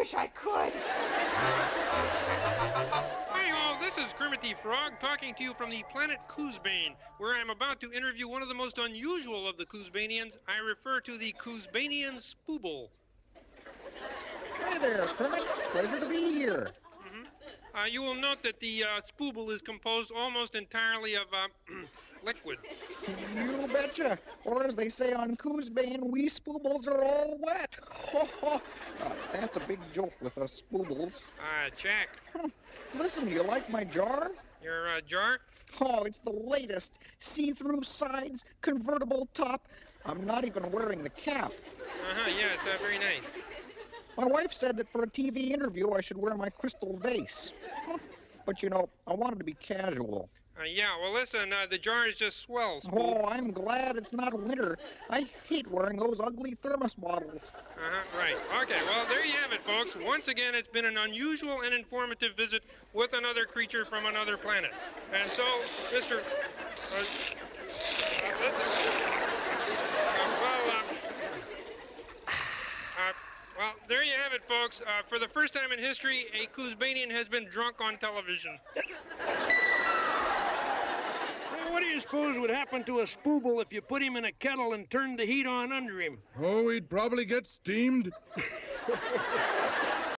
wish I could. Hi all, this is Kermit the Frog talking to you from the planet Koozebane, where I'm about to interview one of the most unusual of the Koozebanians. I refer to the Koozebanian Spooble. Hi there, Kermit. Pleasure to be here. Uh, you will note that the uh, Spooble is composed almost entirely of uh, liquid. You betcha. Or as they say on Koozebane, we spoobles are all wet. Ho, ho. Uh, that's a big joke with us spoobles. Uh, Jack, Listen, you like my jar? your uh, jar? Oh, it's the latest. See-through sides, convertible top. I'm not even wearing the cap. Uh-huh, yeah, it's uh, very nice. My wife said that for a TV interview I should wear my crystal vase. But you know, I wanted to be casual. Uh, yeah, well, listen, uh, the jar is just swell, Spooble. Oh, I'm glad it's not winter. I hate wearing those ugly thermos bottles. Uh-huh, right. Okay, well, there you have it, folks. Once again, it's been an unusual and informative visit with another creature from another planet. And so, Mr. Uh, uh, listen. Uh, well, um, uh, well, there you have it, folks. Uh, for the first time in history, a Koozebanian has been drunk on television. Well, what do you suppose would happen to a spooble if you put him in a kettle and turned the heat on under him? Oh, he'd probably get steamed.